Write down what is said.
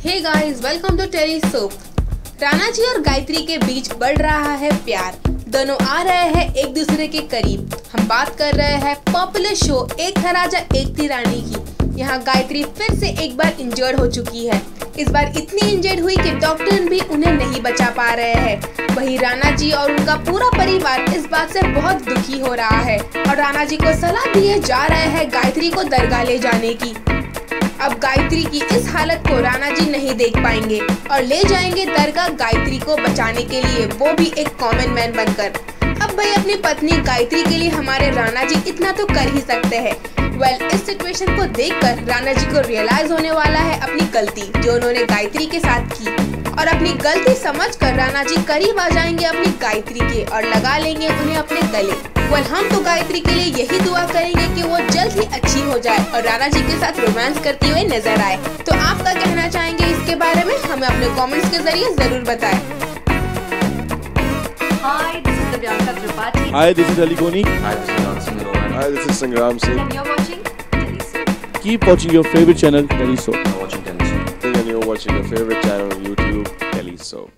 Hey guys welcome to telly soap Rana ji और गायत्री के बीच बढ़ रहा है प्यार। दोनों आ रहे हैं एक दूसरे के करीब। हम बात कर रहे हैं पॉपुलर शो एक था राजा, एक थी रानी की। यहाँ गायत्री फिर से एक बार इंजर्ड हो चुकी है। इस बार इतनी इंजर्ड हुई कि डॉक्टर भी उन्हें नहीं बचा पा रहे हैं। वही राणा जी और उनका पूरा परिवार इस बात से बहुत दुखी हो रहा है। और राणा जी को सलाह दिए जा रहे हैं गायत्री को दरगाह ले जाने की। अब गायत्री की इस हालत को राणा जी नहीं देख पाएँगे और ले जाएँगे दरगाह गायत्री को बचाने के लिए वो भी एक कॉमन मैन बनकर। अब भाई अपनी पत्नी गायत्री के लिए हमारे राणा जी इतना तो कर ही सकते हैं। वेल well, इस सिचुएशन को देखकर राणा जी को रियलाइज़ होने वाला है अपनी गलती जो उन्होंने गायत्री के साथ की। और अपनी गलती समझकर राणा जी करीब आ जाएँगे अपनी गायत्री के और लगा लेंगे उन्हें अपने गले। वेल हम तो गायत्री के लिए यही दुआ करेंगे कि वो जल्द ही अच्छी हो जाए और राणा जी के साथ रोमांस करते हुए नज़र आए तो आप क्या कहना चाहेंगे इसके बारे में हमें अपने कमेंट्स के ज़रिए ज़रूर बताएँ Hi, this is Divyanka Tripathi. Hi, this is Ali Koni. Hi, this is Nancy Milovan. Hi, this is Sangram Singh. And you're watching Telesoap. Keep watching your favorite channel, Teleso. You're watching Tennis. And you're watching your favorite channel on YouTube, Kelly Soap.